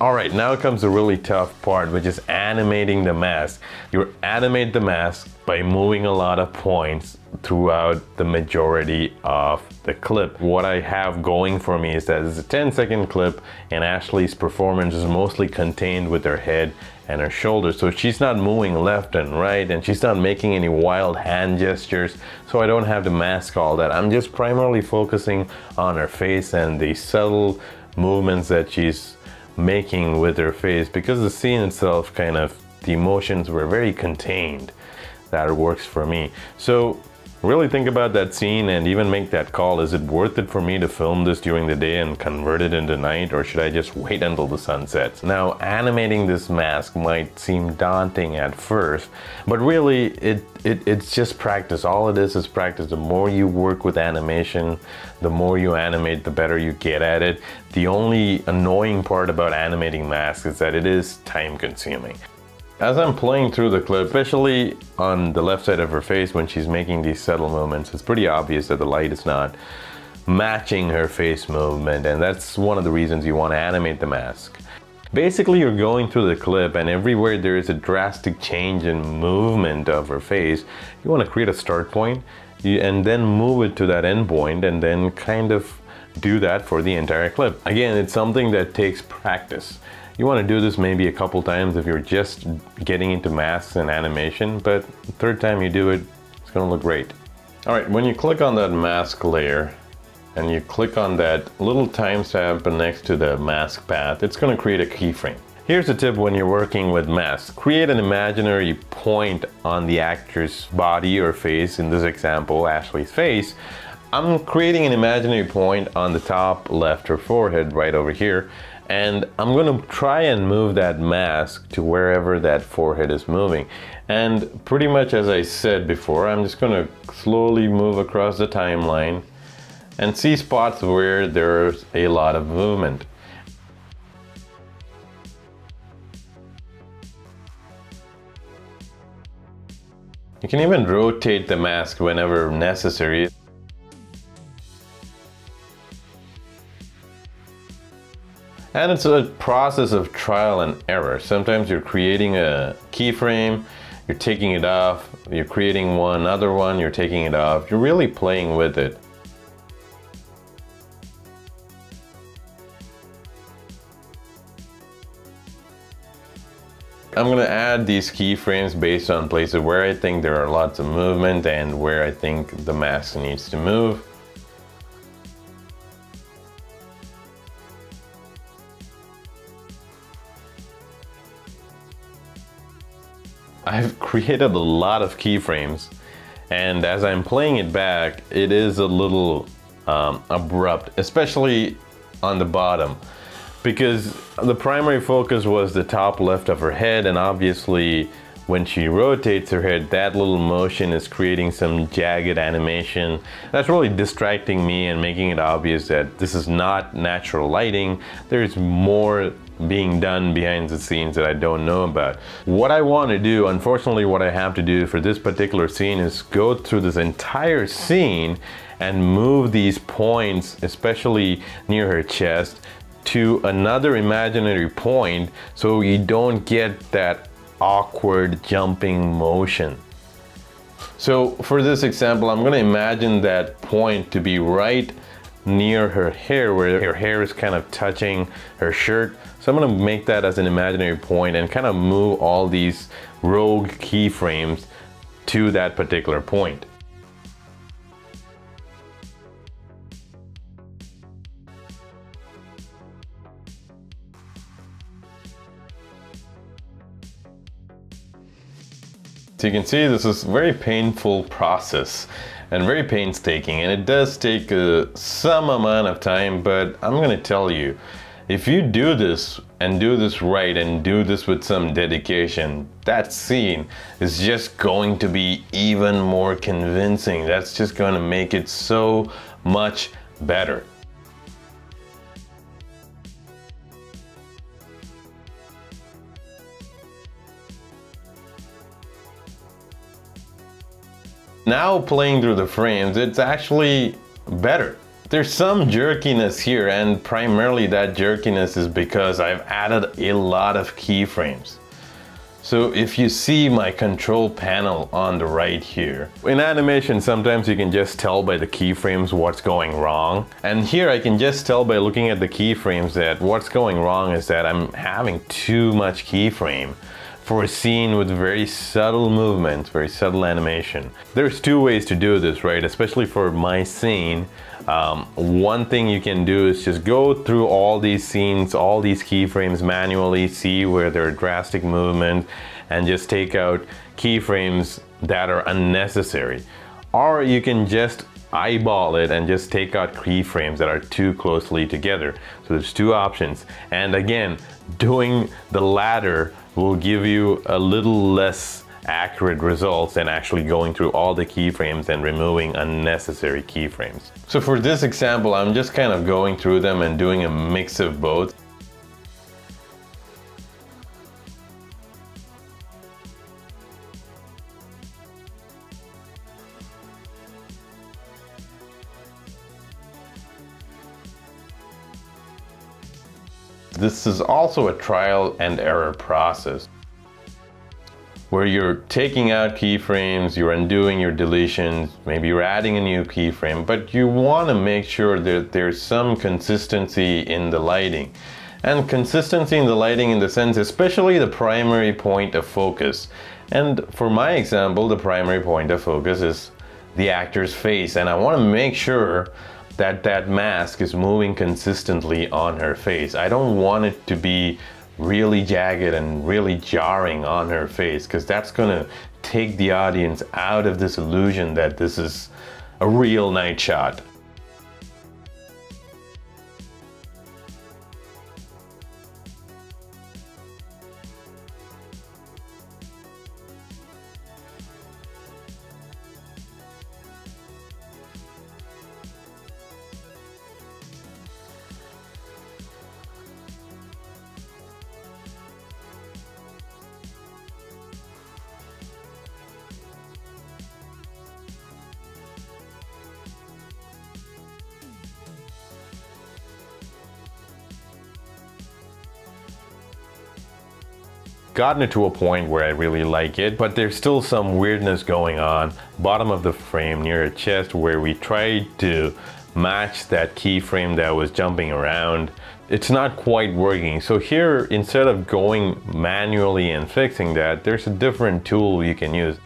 All right, now comes the really tough part, which is animating the mask. You animate the mask by moving a lot of points throughout the majority of the clip. What I have going for me is that it's a 10 second clip and Ashley's performance is mostly contained with her head and her shoulders. So she's not moving left and right and she's not making any wild hand gestures. So I don't have to mask all that. I'm just primarily focusing on her face and the subtle movements that she's making with her face because the scene itself kind of the emotions were very contained. That works for me. So really think about that scene and even make that call. Is it worth it for me to film this during the day and convert it into night or should I just wait until the sun sets? Now animating this mask might seem daunting at first, but really it, it it's just practice. All it is is practice. The more you work with animation, the more you animate, the better you get at it. The only annoying part about animating masks is that it is time consuming. As I'm playing through the clip, especially on the left side of her face when she's making these subtle movements, it's pretty obvious that the light is not matching her face movement and that's one of the reasons you want to animate the mask. Basically you're going through the clip and everywhere there is a drastic change in movement of her face, you want to create a start point and then move it to that end point and then kind of do that for the entire clip. Again, it's something that takes practice. You want to do this maybe a couple times if you're just getting into masks and animation, but third time you do it, it's going to look great. All right, when you click on that mask layer and you click on that little timestamp next to the mask path, it's going to create a keyframe. Here's a tip when you're working with masks. Create an imaginary point on the actor's body or face, in this example, Ashley's face. I'm creating an imaginary point on the top left or forehead right over here and I'm gonna try and move that mask to wherever that forehead is moving and pretty much as I said before I'm just gonna slowly move across the timeline and see spots where there's a lot of movement You can even rotate the mask whenever necessary. And it's a process of trial and error. Sometimes you're creating a keyframe, you're taking it off, you're creating one other one, you're taking it off. You're really playing with it. I'm gonna add these keyframes based on places where I think there are lots of movement and where I think the mask needs to move. I've created a lot of keyframes and as I'm playing it back, it is a little um, abrupt, especially on the bottom because the primary focus was the top left of her head and obviously when she rotates her head, that little motion is creating some jagged animation. That's really distracting me and making it obvious that this is not natural lighting. There's more being done behind the scenes that I don't know about. What I want to do, unfortunately what I have to do for this particular scene is go through this entire scene and move these points, especially near her chest, to another imaginary point so you don't get that awkward jumping motion. So for this example, I'm gonna imagine that point to be right near her hair where her hair is kind of touching her shirt. So I'm gonna make that as an imaginary point and kind of move all these rogue keyframes to that particular point. So you can see this is a very painful process and very painstaking. And it does take uh, some amount of time but I'm gonna tell you if you do this and do this right and do this with some dedication that scene is just going to be even more convincing. That's just going to make it so much better Now playing through the frames, it's actually better There's some jerkiness here and primarily that jerkiness is because I've added a lot of keyframes. So if you see my control panel on the right here, in animation sometimes you can just tell by the keyframes what's going wrong. And here I can just tell by looking at the keyframes that what's going wrong is that I'm having too much keyframe for a scene with very subtle movements, very subtle animation. There's two ways to do this, right? Especially for my scene. Um, one thing you can do is just go through all these scenes, all these keyframes manually, see where there are drastic movements, and just take out keyframes that are unnecessary. Or you can just eyeball it and just take out keyframes that are too closely together. So there's two options. And again, doing the latter will give you a little less accurate results than actually going through all the keyframes and removing unnecessary keyframes. So for this example, I'm just kind of going through them and doing a mix of both. This is also a trial and error process where you're taking out keyframes, you're undoing your deletions, maybe you're adding a new keyframe, but you want to make sure that there's some consistency in the lighting. And consistency in the lighting in the sense, especially the primary point of focus. And for my example, the primary point of focus is the actor's face. And I want to make sure that that mask is moving consistently on her face. I don't want it to be really jagged and really jarring on her face because that's gonna take the audience out of this illusion that this is a real night shot. Gotten it to a point where I really like it, but there's still some weirdness going on. Bottom of the frame near a chest where we tried to match that keyframe that was jumping around. It's not quite working. So here, instead of going manually and fixing that, there's a different tool you can use.